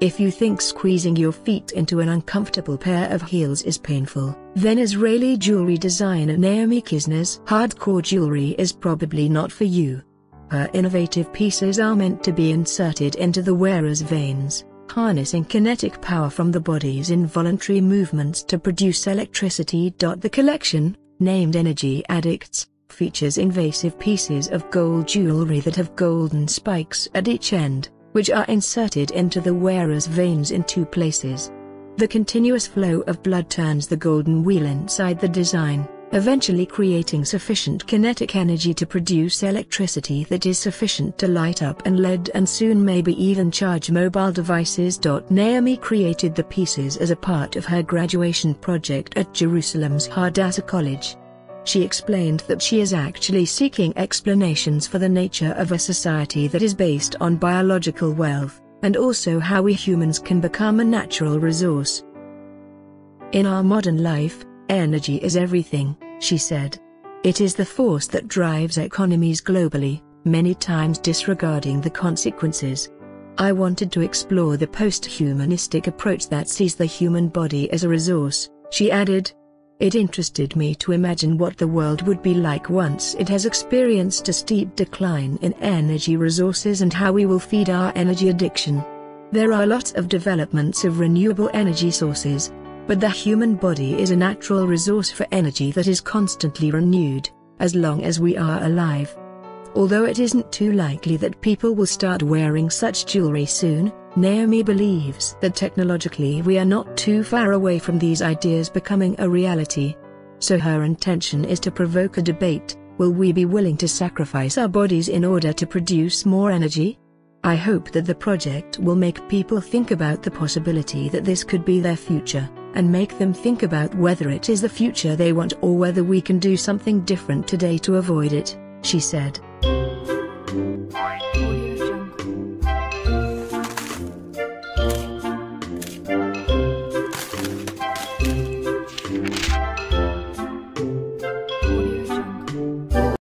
If you think squeezing your feet into an uncomfortable pair of heels is painful, then Israeli jewelry designer Naomi Kizhner's hardcore jewelry is probably not for you. Her innovative pieces are meant to be inserted into the wearer's veins, harnessing kinetic power from the body's involuntary movements to produce electricity. The collection, named Energy Addicts, features invasive pieces of gold jewelry that have golden spikes at each end which are inserted into the wearer's veins in two places. The continuous flow of blood turns the golden wheel inside the design, eventually creating sufficient kinetic energy to produce electricity that is sufficient to light up an LED and soon maybe even charge mobile devices. Naomi created the pieces as a part of her graduation project at Jerusalem's Hadassah College. She explained that she is actually seeking explanations for the nature of a society that is based on biological wealth, and also how we humans can become a natural resource. In our modern life, energy is everything, she said. It is the force that drives economies globally, many times disregarding the consequences. I wanted to explore the post-humanistic approach that sees the human body as a resource, she added, it interested me to imagine what the world would be like once it has experienced a steep decline in energy resources and how we will feed our energy addiction. There are lots of developments of renewable energy sources, but the human body is a natural resource for energy that is constantly renewed, as long as we are alive. Although it isn't too likely that people will start wearing such jewelry soon, Naomi believes that technologically we are not too far away from these ideas becoming a reality. So her intention is to provoke a debate, will we be willing to sacrifice our bodies in order to produce more energy? I hope that the project will make people think about the possibility that this could be their future, and make them think about whether it is the future they want or whether we can do something different today to avoid it, she said.